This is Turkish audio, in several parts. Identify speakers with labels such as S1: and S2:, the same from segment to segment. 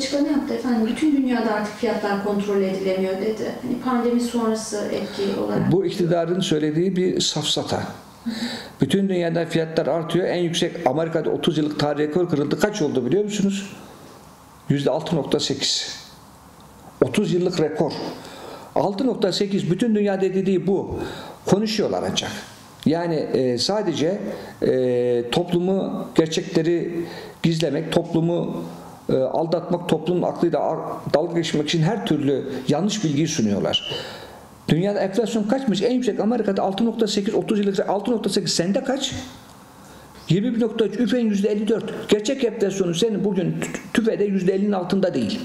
S1: açıklama yaptı efendim. Bütün dünyada artık fiyatlar kontrol edilemiyor dedi. Hani pandemi sonrası etki olarak.
S2: Bu iktidarın söylediği bir safsata. Bütün dünyada fiyatlar artıyor. En yüksek Amerika'da 30 yıllık tarih rekor kırıldı. Kaç oldu biliyor musunuz? %6.8. 30 yıllık rekor. 6.8 bütün dünyada dediği bu. Konuşuyorlar ancak. Yani e, sadece e, toplumu gerçekleri gizlemek, toplumu aldatmak, toplumun aklıyla dalga geçmek için her türlü yanlış bilgiyi sunuyorlar. Dünyada enflasyon kaçmış? En yüksek Amerika'da 6.8, 30 yıllık 6.8. Sende kaç? 21.3, üfen %54. Gerçek enflasyonu senin bugün tü- tüfede %50'nin altında değil.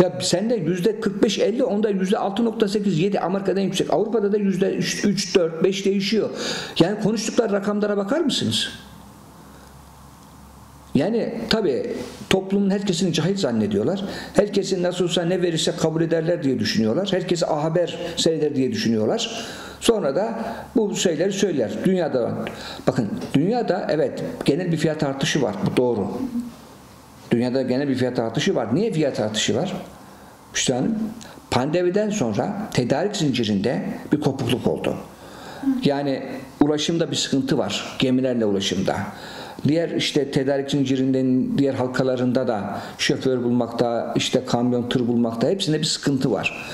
S2: Ya sende yüzde 45-50 onda yüzde 6.8 7 Amerika'da en yüksek. Avrupa'da da yüzde 3, 3 4 5 değişiyor. Yani konuştukları rakamlara bakar mısınız? Yani tabi toplumun herkesini cahil zannediyorlar. Herkesin nasıl olsa ne verirse kabul ederler diye düşünüyorlar. Herkes A Haber seyreder diye düşünüyorlar. Sonra da bu şeyleri söyler. Dünyada bakın dünyada evet genel bir fiyat artışı var. Bu doğru. Dünyada genel bir fiyat artışı var. Niye fiyat artışı var? Hanım, pandemiden sonra tedarik zincirinde bir kopukluk oldu. Yani ulaşımda bir sıkıntı var. Gemilerle ulaşımda. Diğer işte tedarik zincirinden diğer halkalarında da şoför bulmakta, işte kamyon, tır bulmakta hepsinde bir sıkıntı var.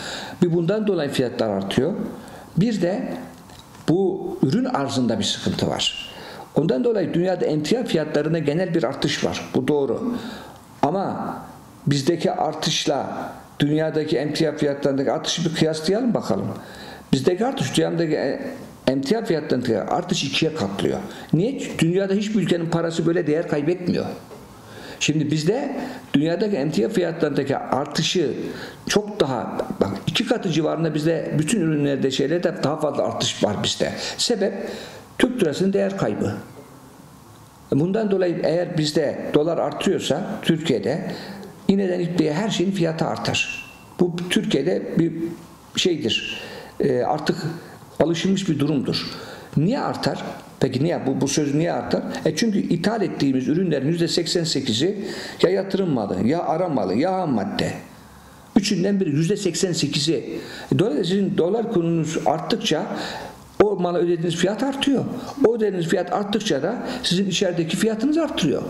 S2: Bir bundan dolayı fiyatlar artıyor. Bir de bu ürün arzında bir sıkıntı var. Ondan dolayı dünyada emtia fiyatlarında genel bir artış var. Bu doğru. Ama bizdeki artışla dünyadaki emtia fiyatlarındaki artışı bir kıyaslayalım bakalım. Bizdeki artış dünyadaki emtia fiyatlarındaki artış ikiye katlıyor. Niye? Dünyada hiçbir ülkenin parası böyle değer kaybetmiyor. Şimdi bizde dünyadaki emtia fiyatlarındaki artışı çok daha bak iki katı civarında bizde bütün ürünlerde şeylerde daha fazla artış var bizde. Sebep Türk lirasının değer kaybı. Bundan dolayı eğer bizde dolar artıyorsa Türkiye'de yineden ipliğe her şeyin fiyatı artar. Bu Türkiye'de bir şeydir. Ee, artık alışılmış bir durumdur. Niye artar? Peki niye bu, bu söz niye artar? E çünkü ithal ettiğimiz ürünlerin %88'i ya yatırım malı, ya ara malı, ya ham madde. Üçünden biri %88'i. Dolayısıyla sizin dolar kurunuz arttıkça o mala ödediğiniz fiyat artıyor. O ödediğiniz fiyat arttıkça da sizin içerideki fiyatınız artıyor.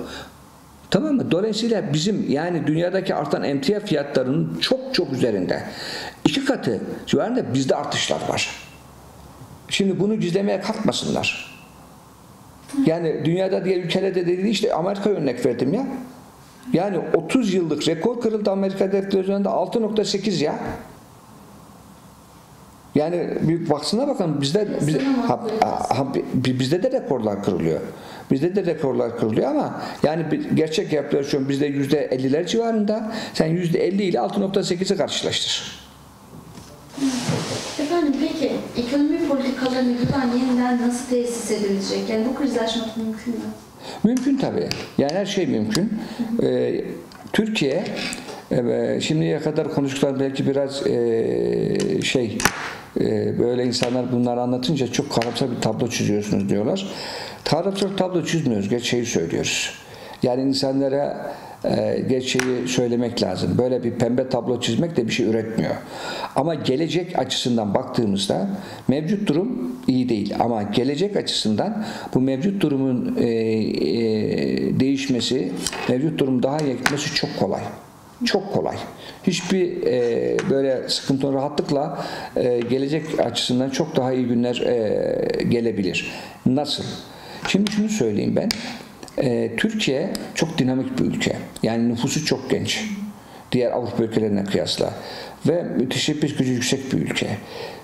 S2: Tamam mı? Dolayısıyla bizim yani dünyadaki artan emtia fiyatlarının çok çok üzerinde. iki katı civarında bizde artışlar var. Şimdi bunu gizlemeye kalkmasınlar. Yani dünyada diğer ülkelerde dediği işte Amerika örnek verdim ya. Yani 30 yıllık rekor kırıldı Amerika enflasyonunda 6.8 ya. Yani bir baksana bakın bizde biz, ha, ha, bizde de rekorlar kırılıyor. Bizde de rekorlar kırılıyor ama yani gerçek enflasyon bizde yüzde 50'ler civarında. Sen yüzde 50 ile 6.8'i karşılaştır.
S1: Efendim peki ekonomi politikalarına güven yeniden nasıl tesis edilecek? Yani bu krizi aşmak mümkün mü?
S2: Mümkün tabii. Yani her şey mümkün. Ee, Türkiye e, şimdiye kadar konuştuklar belki biraz e, şey e, böyle insanlar bunları anlatınca çok karamsar bir tablo çiziyorsunuz diyorlar. Karamsar tablo çizmiyoruz. Gerçeği söylüyoruz. Yani insanlara e, gerçeği söylemek lazım. Böyle bir pembe tablo çizmek de bir şey üretmiyor. Ama gelecek açısından baktığımızda mevcut durum iyi değil. Ama gelecek açısından bu mevcut durumun e, e, değişmesi, mevcut durum daha iyi gitmesi çok kolay. Çok kolay. Hiçbir e, böyle sıkıntı rahatlıkla e, gelecek açısından çok daha iyi günler e, gelebilir. Nasıl? Şimdi şunu söyleyeyim ben. E, Türkiye çok dinamik bir ülke. Yani nüfusu çok genç. Diğer Avrupa ülkelerine kıyasla. Ve müteşebbis gücü yüksek bir ülke.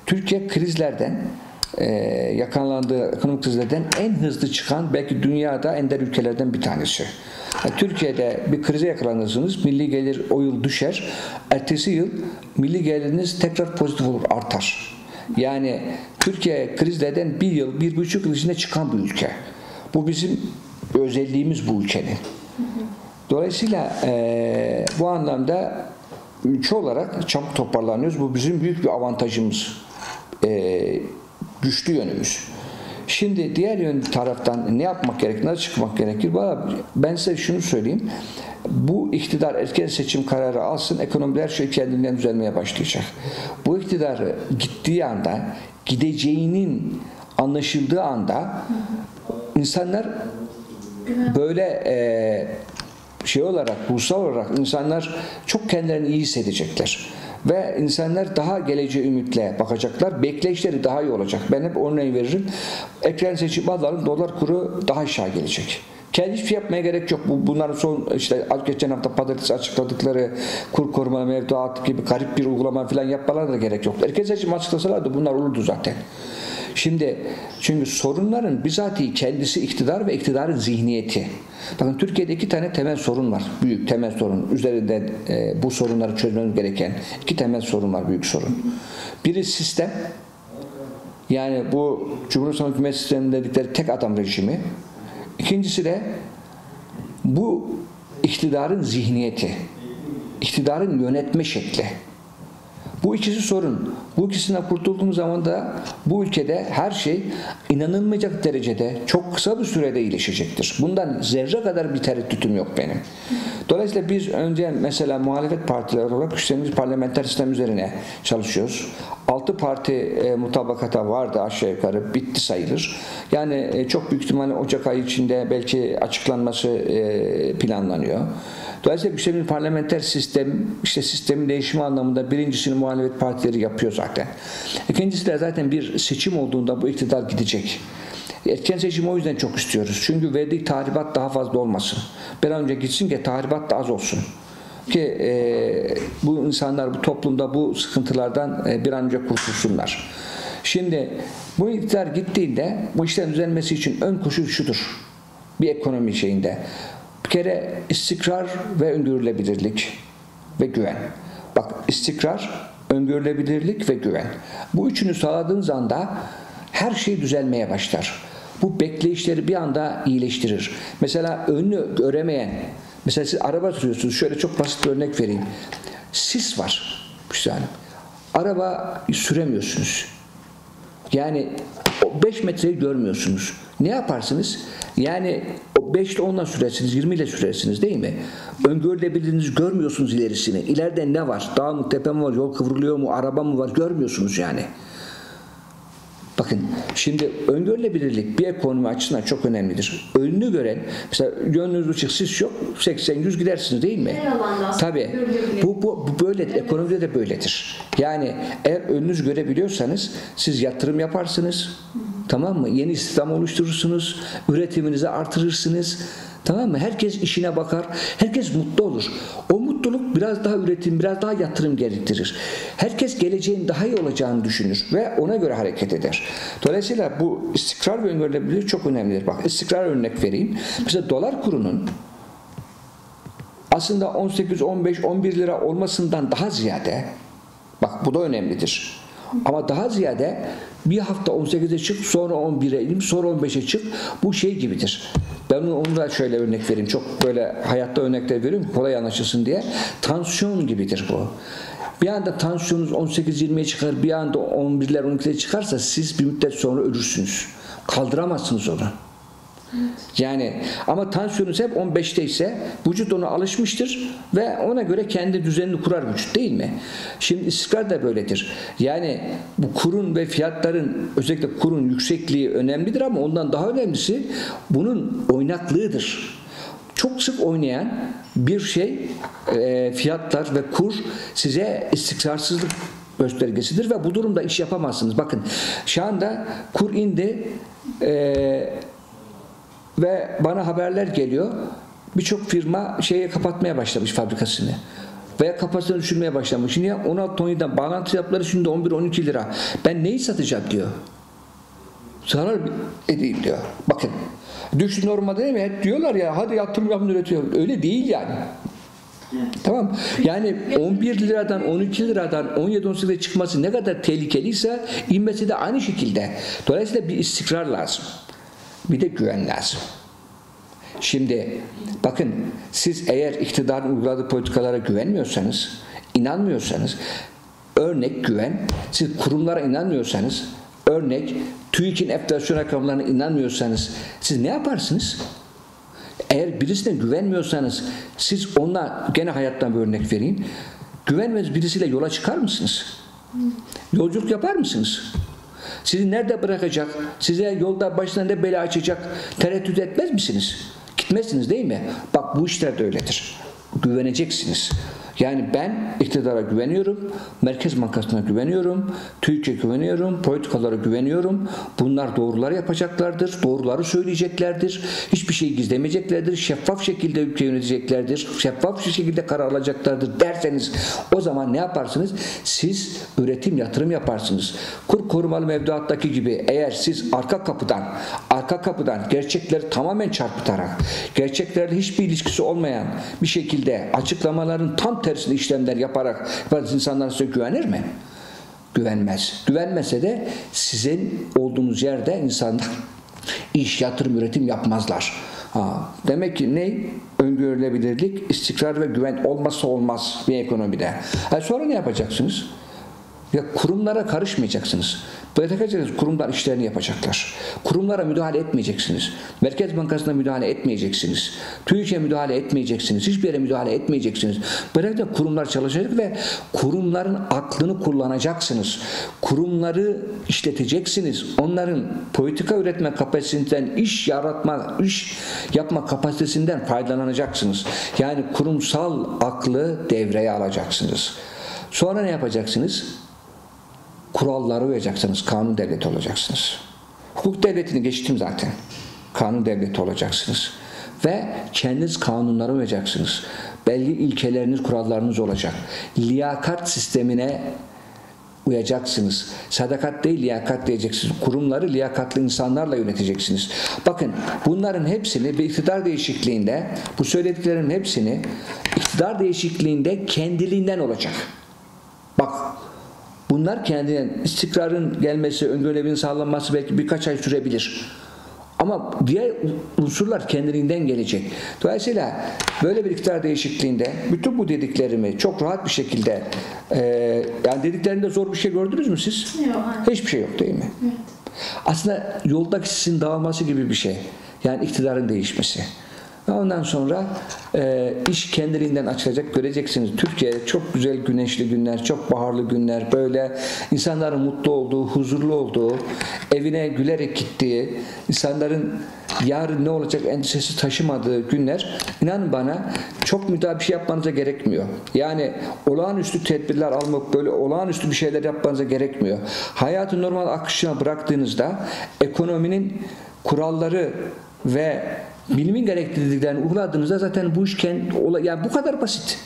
S2: Türkiye krizlerden e, yakalandığı ekonomik krizlerden en hızlı çıkan belki dünyada ender ülkelerden bir tanesi. Yani Türkiye'de bir krize yakalanırsınız, milli gelir o yıl düşer. Ertesi yıl milli geliriniz tekrar pozitif olur, artar. Yani Türkiye krizlerden bir yıl, bir buçuk yıl içinde çıkan bir ülke. Bu bizim özelliğimiz bu ülkenin. Dolayısıyla e, bu anlamda ülke olarak çabuk toparlanıyoruz. Bu bizim büyük bir avantajımız. E, güçlü yönümüz. Şimdi diğer yön taraftan ne yapmak gerekir, nasıl çıkmak gerekir? Ben size şunu söyleyeyim. bu iktidar erken seçim kararı alsın, ekonomide her şey kendinden düzelmeye başlayacak. Bu iktidarı gittiği anda, gideceğinin anlaşıldığı anda insanlar böyle e, şey olarak, ruhsal olarak insanlar çok kendilerini iyi hissedecekler. Ve insanlar daha geleceğe ümitle bakacaklar. Bekleyişleri daha iyi olacak. Ben hep örneği veririm. Ekran seçim alanın dolar kuru daha aşağı gelecek. Kendi hiçbir şey yapmaya gerek yok. Bu, bunların son işte geçen hafta pazartesi açıkladıkları kur koruma mevduat gibi garip bir uygulama falan yapmalarına da gerek yok. Erken seçim açıklasalardı bunlar olurdu zaten. Şimdi çünkü sorunların bizatihi kendisi iktidar ve iktidarın zihniyeti. Bakın Türkiye'de iki tane temel sorun var. Büyük temel sorun. Üzerinde e, bu sorunları çözmemiz gereken iki temel sorun var. Büyük sorun. Biri sistem. Yani bu Cumhurbaşkanı hükümet sistemi dedikleri tek adam rejimi. İkincisi de bu iktidarın zihniyeti. iktidarın yönetme şekli. Bu ikisi sorun. Bu ikisinden kurtulduğumuz zaman da bu ülkede her şey inanılmayacak derecede çok kısa bir sürede iyileşecektir. Bundan zerre kadar bir tereddütüm yok benim. Dolayısıyla biz önce mesela muhalefet partileri olarak güçlerimiz parlamenter sistem üzerine çalışıyoruz. Altı parti e, mutabakata vardı aşağı yukarı bitti sayılır. Yani e, çok büyük ihtimalle Ocak ayı içinde belki açıklanması e, planlanıyor. Dolayısıyla güçlerin parlamenter sistem, işte sistemin değişimi anlamında birincisini muhalefet partileri yapıyor zaten. İkincisi de zaten bir seçim olduğunda bu iktidar gidecek. Erken seçim o yüzden çok istiyoruz. Çünkü verdiği tahribat daha fazla olmasın. Bir an önce gitsin ki tahribat da az olsun. Ki e, bu insanlar bu toplumda bu sıkıntılardan e, bir an önce kurtulsunlar. Şimdi bu iktidar gittiğinde bu işlerin düzelmesi için ön koşul şudur. Bir ekonomi şeyinde. Bir kere istikrar ve öngörülebilirlik ve güven. Bak istikrar, öngörülebilirlik ve güven. Bu üçünü sağladığınız anda her şey düzelmeye başlar. Bu bekleyişleri bir anda iyileştirir. Mesela önünü göremeyen, mesela siz araba sürüyorsunuz. Şöyle çok basit bir örnek vereyim. Sis var. Yani araba süremiyorsunuz. Yani 5 metreyi görmüyorsunuz. Ne yaparsınız? Yani o 5 ile 10'la sürersiniz, 20 ile sürersiniz değil mi? Öngörülebildiğiniz görmüyorsunuz ilerisini. İleride ne var? Dağ mı, tepe mi var, yol kıvrılıyor mu, araba mı var görmüyorsunuz yani. Bakın şimdi öngörülebilirlik bir ekonomi açısından çok önemlidir. Önünü gören, mesela yönünüz açık siz yok 80-100 gidersiniz değil mi?
S1: Görülebilir.
S2: Bu, bu, bu böyle ekonomide de böyledir. Yani eğer önünüz görebiliyorsanız siz yatırım yaparsınız. Tamam mı? Yeni istihdam oluşturursunuz. Üretiminizi artırırsınız. Tamam mı? Herkes işine bakar. Herkes mutlu olur. O mutluluk biraz daha üretim, biraz daha yatırım gerektirir. Herkes geleceğin daha iyi olacağını düşünür ve ona göre hareket eder. Dolayısıyla bu istikrar ve öngörülebilirlik çok önemlidir. Bak istikrar örnek vereyim. Mesela dolar kurunun aslında 18, 15, 11 lira olmasından daha ziyade bak bu da önemlidir. Ama daha ziyade bir hafta 18'e çık sonra 11'e inim sonra 15'e çık bu şey gibidir. Ben onu, da şöyle örnek vereyim. Çok böyle hayatta örnekler veriyorum kolay anlaşılsın diye. Tansiyon gibidir bu. Bir anda tansiyonunuz 18-20'ye çıkar, bir anda 11'ler 12'lere çıkarsa siz bir müddet sonra ölürsünüz. Kaldıramazsınız onu. Yani ama tansiyonunuz hep 15'te ise vücut ona alışmıştır ve ona göre kendi düzenini kurar vücut değil mi? Şimdi istikrar da böyledir. Yani bu kurun ve fiyatların özellikle kurun yüksekliği önemlidir ama ondan daha önemlisi bunun oynaklığıdır. Çok sık oynayan bir şey e, fiyatlar ve kur size istikrarsızlık göstergesidir ve bu durumda iş yapamazsınız. Bakın şu anda kur indi e, ve bana haberler geliyor. Birçok firma şeye kapatmaya başlamış fabrikasını. Veya kapasitesini düşürmeye başlamış. Niye? 16 toniden bağlantı yapıları şimdi 11-12 lira. Ben neyi satacağım diyor. Zarar edeyim diyor. Bakın. Düşün normalde değil mi? Hep diyorlar ya hadi yatırım yapın üretiyor. Öyle değil yani. Tamam. Yani 11 liradan 12 liradan 17-18'e çıkması ne kadar tehlikeliyse inmesi de aynı şekilde. Dolayısıyla bir istikrar lazım. Bir de güven lazım. Şimdi bakın siz eğer iktidarın uyguladığı politikalara güvenmiyorsanız, inanmıyorsanız, örnek güven, siz kurumlara inanmıyorsanız, örnek TÜİK'in enflasyon rakamlarına inanmıyorsanız siz ne yaparsınız? Eğer birisine güvenmiyorsanız siz onunla gene hayattan bir örnek vereyim. Güvenmez birisiyle yola çıkar mısınız? Yolculuk yapar mısınız? Sizi nerede bırakacak? Size yolda başına ne bela açacak? Tereddüt etmez misiniz? Gitmezsiniz değil mi? Bak bu işler de öyledir. Güveneceksiniz. Yani ben iktidara güveniyorum, Merkez Bankası'na güveniyorum, TÜİK'e güveniyorum, politikalara güveniyorum. Bunlar doğruları yapacaklardır, doğruları söyleyeceklerdir, hiçbir şey gizlemeyeceklerdir, şeffaf şekilde ülke yöneteceklerdir, şeffaf şekilde karar alacaklardır derseniz o zaman ne yaparsınız? Siz üretim, yatırım yaparsınız. Kur korumalı mevduattaki gibi eğer siz arka kapıdan, arka kapıdan gerçekleri tamamen çarpıtarak, gerçeklerle hiçbir ilişkisi olmayan bir şekilde açıklamaların tam tersine işlemler yaparak yaparız insanlar size güvenir mi? Güvenmez. Güvenmese de sizin olduğunuz yerde insanlar iş, yatırım, üretim yapmazlar. Ha, demek ki ne? Öngörülebilirlik, istikrar ve güven olmazsa olmaz bir ekonomide. Ha, sonra ne yapacaksınız? Ya kurumlara karışmayacaksınız. Bırakacaksınız kurumlar işlerini yapacaklar. Kurumlara müdahale etmeyeceksiniz. Merkez Bankası'na müdahale etmeyeceksiniz. TÜİK'e müdahale etmeyeceksiniz. Hiçbir yere müdahale etmeyeceksiniz. Bırak da kurumlar çalışacak ve kurumların aklını kullanacaksınız. Kurumları işleteceksiniz. Onların politika üretme kapasitesinden, iş yaratma, iş yapma kapasitesinden faydalanacaksınız. Yani kurumsal aklı devreye alacaksınız. Sonra ne yapacaksınız? Kurallara uyacaksınız. Kanun devleti olacaksınız. Hukuk devletini geçtim zaten. Kanun devleti olacaksınız. Ve kendiniz kanunlara uyacaksınız. Belli ilkeleriniz, kurallarınız olacak. Liyakat sistemine uyacaksınız. Sadakat değil liyakat diyeceksiniz. Kurumları liyakatlı insanlarla yöneteceksiniz. Bakın bunların hepsini bir iktidar değişikliğinde bu söylediklerin hepsini iktidar değişikliğinde kendiliğinden olacak. Bak Bunlar kendinden istikrarın gelmesi, öngörülebilirliğin sağlanması belki birkaç ay sürebilir. Ama diğer unsurlar kendiliğinden gelecek. Dolayısıyla böyle bir iktidar değişikliğinde bütün bu dediklerimi çok rahat bir şekilde e, yani dediklerinde zor bir şey gördünüz mü siz?
S1: Yok, hayır.
S2: Hiçbir şey yok değil mi?
S1: Evet.
S2: Aslında yoldaki sisin dağılması gibi bir şey. Yani iktidarın değişmesi. Ondan sonra e, iş kendiliğinden açılacak. Göreceksiniz Türkiye'de çok güzel güneşli günler, çok baharlı günler, böyle insanların mutlu olduğu, huzurlu olduğu, evine gülerek gittiği, insanların yarın ne olacak endişesi taşımadığı günler inanın bana çok müdahale bir şey yapmanıza gerekmiyor. Yani olağanüstü tedbirler almak böyle olağanüstü bir şeyler yapmanıza gerekmiyor. Hayatı normal akışına bıraktığınızda ekonominin kuralları ve bilimin gerektirdiklerini uyguladığınızda zaten bu iş kend- ola- yani bu kadar basit.